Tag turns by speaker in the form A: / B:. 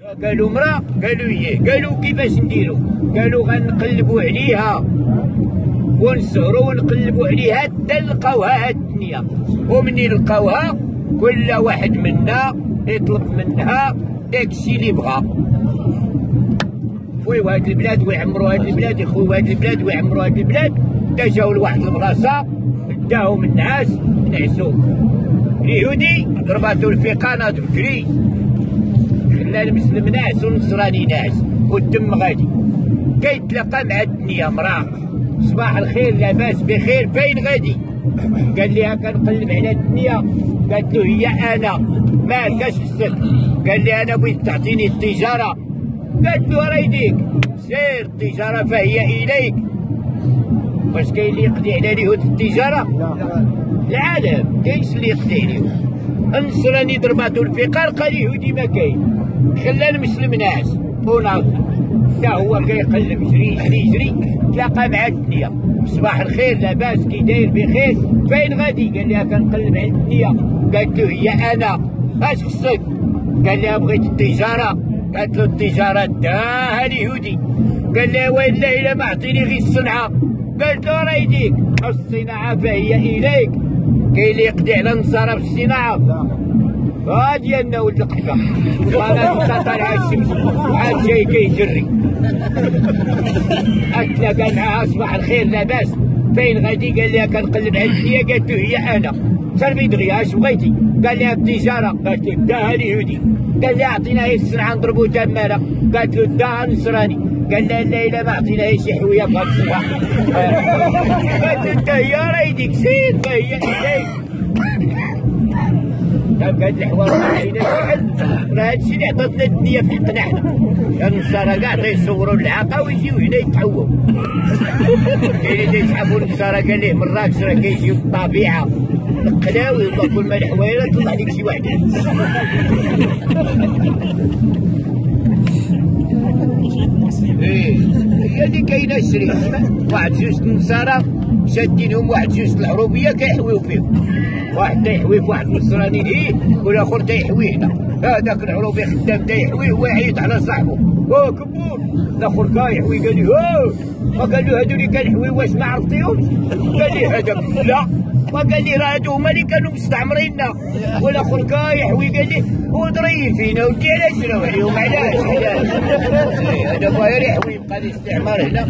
A: قالوا مرا قالوا إيه قالوا كيفاش نديروا قالوا غنقلبوا عليها. ونسهروا ونقلبوا عليها حتى نلقاوها هاد الدنيا. ومني لقاوها كل واحد منا يطلب منها داكشي اللي بغا يخويو هاد البلاد ويعمروا هاد البلاد يخويو هاد البلاد ويعمروا هاد البلاد. تا جاو لواحد البلاصه داهم الناس نعسو. اليهودي ضرباتو الفيقانات بكري. خلى المسلم ناعس والنصراني ناعس والدم غادي. كيتلاقى مع الدنيا مراق. صباح الخير لاباس بخير فين غادي؟ قال لي كنقلب على الدنيا قالت له هي أنا. ما كاش السد قال لي أنا بغيت تعطيني التجارة. قالت له راه يديك. سير التجارة فهي إليك. واش كاين اللي يقضي على اليهود التجارة؟ العالم كاينش اللي يقضي عليهم. النصراني ضرباتو الفقار قال يهودي ما كاين. خلى المسلم ناس. وناض حتى هو كيقلب يجري يجري يجري تلاقى مع الدنيا. صباح الخير لاباس كي داير بخير. فين غادي؟ قال لها كنقلب على الدنيا. قالت له هي أنا. اش خصك قال لها بغيت التجارة. قالت له التجارة داها اليهودي. قال لها لا إلا ما عطيني غير الصنعة. قالت له راه يديك. الصناعة فهي إليك. كاين اللي يقضي على النصارى في الصناعه ها ديالنا ولد القحبه وأنا طالع الشمس عاد جاي كيجري. اتلاقى معاها صباح الخير لاباس. فين غادي؟ قال لها كنقلب على الدنيا. قالت له هي أنا. سلمي دغيا اش بغيتي قال لها التجارة قالت له داها اليهودي قال لها عطينا هي السلعه نضربو تمارة. قالت له داها نصراني. قال لها لا إلا ما عطيناها شي حوية في الصباح قالت له انت هي راه يديك سير فهي اليك كان هاد الحوار علينا واحد راه هادشي اللي عطاتنا الدنيا في حقنا حنا. النصارى كاع تيصوروا العاقه ويجيو هنا يتحووا كاين اللي تيسحبوا النصارى قال ليه مراكش راه كيجيو الطبيعة. القلاوي ولا كل ما تطلع لك شي واحد إيه هي اللي كاينة الشريك واحد جوج النصارى شادينهم واحد جوج العروبيه كيحويو فيهم واحد تيحوي في واحد النصراني ليه والاخر تيحوي هنا هذاك العروبي خدام تيحوي ويعيط على صاحبه أو كبور الآخر كايحوي قال لي ها وقال له هادو اللي كنحوي واش ما عرفتيهمش قال لي هذاك لا وقال لي راه هادو هما اللي كانوا مستعمريننا والاخر كايحوي قال لي وضري فينا ودي علاش جراو عليهم علاش علاش. هذا باغي يحوي يبقى الاستعمار هنا.